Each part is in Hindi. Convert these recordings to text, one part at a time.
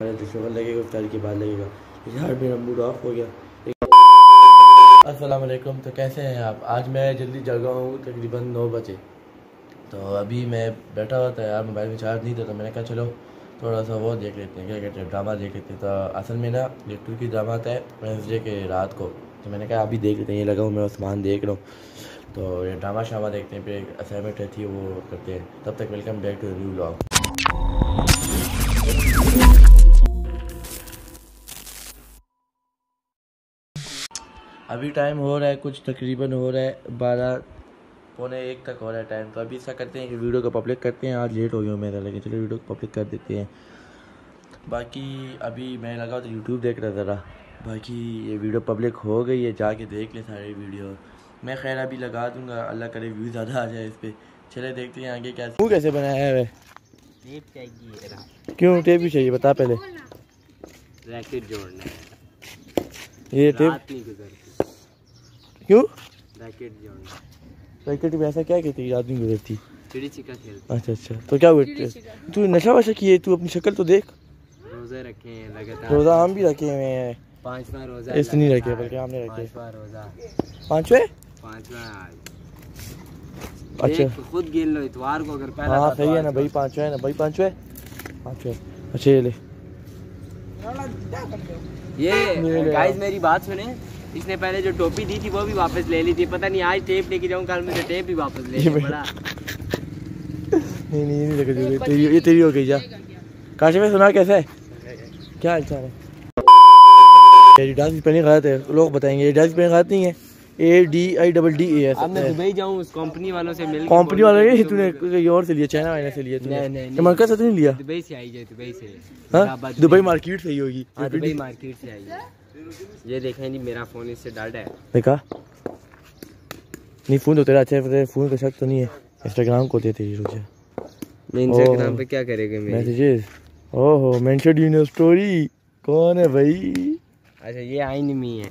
मेरा तो शुगर लगेगा इफ्तार के बाद लगेगा यार, मेरा मूड ऑफ़ हो गया। वालेकुम तो कैसे हैं आप? आज मैं जल्दी जगा हूँ, तकरीबन नौ बजे। तो अभी मैं बैठा हुआ था यार, मोबाइल में चार्ज नहीं था तो मैंने कहा चलो थोड़ा सा वो देख लेते हैं क्या कहते हैं ड्रामा देख लेते हैं। तो असल में ना ये टू की ड्रामा आता है वेंसडे के रात को। तो मैंने कहा, अभी देख लेते हैं, ये लगा हूँ मैं, उस्मान देख रहा हूँ। तो ये ड्रामा शामा देखते हैं, फिर एक असाइनमेंट रहती है वो करते हैं। तब तक welcome back to new blog अभी टाइम हो रहा है कुछ तकरीबन हो रहा है बारह पौने एक तक हो रहा है टाइम तो अभी ऐसा करते हैं कि वीडियो को पब्लिक करते हैं आज लेट हो गया मेरा लेकिन चलो वीडियो को पब्लिक कर देते हैं। बाकी अभी मैं लगा तो यूट्यूब देख रहा ज़रा बाकी ये वीडियो पब्लिक हो गई है जाके देख ले सारे वीडियो मैं खैर अभी लगा दूँगा अल्लाह करे व्यू ज़्यादा आ जाए इस पर चले देखते हैं आगे क्या तू कैसे बनाया है टेप चाहिए क्यों टेप भी चाहिए बता पहले। रैकेट जोड़ना है। ये टेप नहीं गुजरती। क्यों? रैकेट में ऐसा क्या कहती है आदमी गुजरती चिड़ी छिका खेलते। अच्छा अच्छा। तो क्या हुआ? तू नशा वशा किए? तू अपनी शक्ल तो देख। रोज़े रखे हैं लगातार। रोज़ा हम भी रखे हुए हैं। पांचवा रोजा इस नहीं रखे। बल्कि हमने रखे। पांचवा रोजा। पाँचवे? पांचवा अच्छा। खुद गिन लो इतवार को अगर पहला हाँ सही तो है ना भाई पाँचवा है ना भाई पाँचवे? पाँचवे। अच्छा ये ले। ये गाइस मेरी बात सुने? इसने पहले जो टोपी दी थी वो भी वापस ले ली थी। पता नहीं आज टेप लेके जाऊँ कल मुझे टेप भी वापस ले बड़ा। नहीं नहीं ये नहीं देखो ये तेरी ये तेरी हो गई जा। काश में सुना कैसा है? क्या हाल चाल है एडिडास की पेनिंग गलत है लोग बताएँगे एडिडास की पेनिंग गलत नहीं है। A D I double D A Dubai जाऊँ कंपनी वालों से मिल कंपनी वाले ने तूने कहीं और से लिया चाइना वाले से लिया नहीं, नहीं, तूने मरकज से तो नहीं लिया? दुबई से आई है दुबई से। हाँ? दुबई। मार्केट सही होगी। हाँ दुबई मार्केट से आई है। ये देखें जी मेरा फ़ोन इससे डर्ड है। देखा? नहीं फ़ोन तो तेरा अच्छा है फ़ोन का शक तो नहीं है। इंस्टाग्राम को दे तेरी रुझे मैं इंस्टाग्राम पे क्या करेगा मेरी? मैसेजेस ओहो मेंशन यू इन स्टोरी कौन है भाई? अच्छा ये आईनी मी है।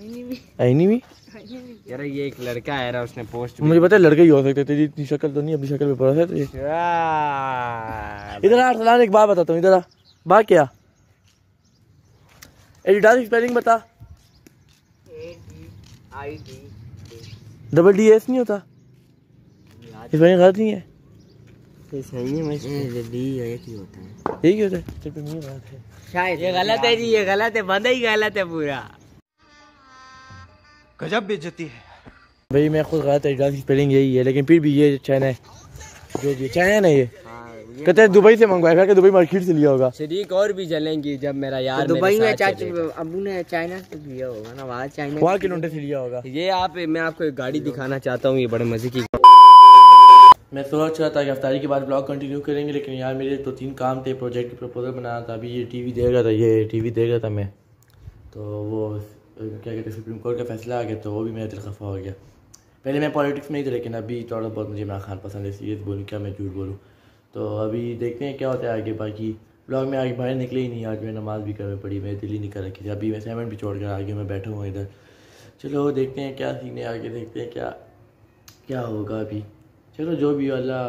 आई नहीं भी यार ये एक लड़का है रहा उसने पोस्ट मुझे पता है लड़के ही हो सकते तेरी इतनी शक्ल तो नहीं अपनी शक्ल पे पड़ा है तुझे इधर आ सलान एक बात बताता हूँ इधर आ। बात क्या? एडिडास स्पेलिंग बता। डबल डी एस नहीं होता? स्पेलिंग गलत नहीं है? सही है होता है। यही होता है? है। शायद ये गलत है जी ये गलत है बंदा ही गलत है पूरा। गजब बेइज्जती है। भाई मैं खुद गलत एडिडास की स्पेलिंग यही है लेकिन फिर भी ये चाइना है जो भी चाइना है ना ये? कहते हैं दुबई से मंगवाया फिर दुबई मार्केट से लिया होगा। शरीक और भी जलेंगी जब मेरा यार तो दुबई में चाची अबू ने चाइना से लिया होगा ना वहाँ चाइना वहाँ के लुंडे से लिया होगा। ये आप मैं आपको एक गाड़ी दिखाना चाहता हूँ ये बड़े मज़े की। मैं सोच रहा था कि अफ्तारी के बाद ब्लॉग कंटिन्यू करेंगे लेकिन यार मेरे तो तीन काम थे प्रोजेक्ट की प्रपोजल बनाना था अभी ये टीवी देख रहा था ये टीवी देख रहा था मैं। तो वो क्या कहते हैं सुप्रीम कोर्ट का फैसला आ गया तो वो भी मेरा दिल खफा हो गया। पहले मैं पॉलिटिक्स में ही था, लेकिन अभी थोड़ा बहुत मुझे इमरान खान पसंद है सीरियस बोलूँ क्या मैं झूठ बोलूँ? तो अभी देखते हैं क्या होता है आगे, बाकी ब्लॉग में आगे बाहर निकले ही नहीं, आज मैं नमाज़ भी करनी पड़ी मेरी दिल ही नहीं कर रखी थी। अभी मैं सेवन भी छोड़ कर आगे मैं बैठा हुआ इधर। चलो देखते हैं क्या सीन आगे, देखते हैं क्या क्या होगा अभी। चलो जो भी अल्लाह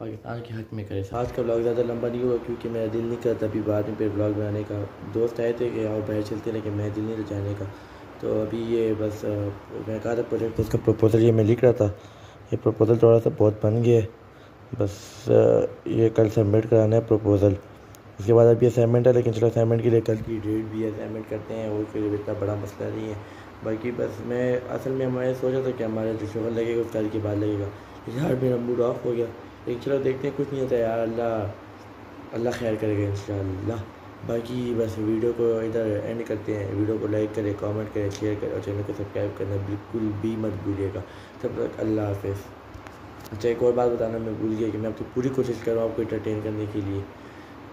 पाकिस्तान के हक में करे। साथ का ब्लॉग ज़्यादा लंबा नहीं होगा क्योंकि मेरा दिल नहीं करता अभी बाद में फिर ब्लॉग बनाने का। दोस्त आए थे कि आओ बाहर चलते लेकिन मैं दिल नहीं जाने का। तो अभी ये बस मैं कहा था प्रोजेक्ट उसका प्रपोज़ल ये मैं लिख रहा था। ये प्रपोज़ल थोड़ा सा बहुत बन गया बस ये कल सबमिट कराना है प्रपोज़ल उसके बाद अभी असाइनमेंट है, लेकिन चलो असाइनमेंट के लिए कल की डेट भी असाइनमेंट करते हैं वो फिर इतना बड़ा मसला नहीं है। बाकी बस मैं, असल में हमारे सोचा था कि हमारा जो शुगर लगेगा उफ्तारी के बाद लगेगा। यार मेरा मूड ऑफ़ हो गया। लेकिन चलो देखते हैं, कुछ नहीं होता यार, अल्लाह अल्लाह खैर करेगा इन बाकी बस वीडियो को इधर एंड करते हैं। वीडियो को लाइक करें कमेंट करें शेयर करें और चैनल को सब्सक्राइब करना बिल्कुल भी मत भूलिएगा। तब तक अल्लाह हाफिज़। अच्छा एक और बात बताना मैं भूल गया कि मैं आपकी पूरी कोशिश कर रहा हूँ आपको इंटरटेन करने के लिए।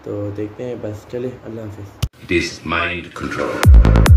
तो देखते हैं, बस चले, अल्लाह हाफिज़। Mind control.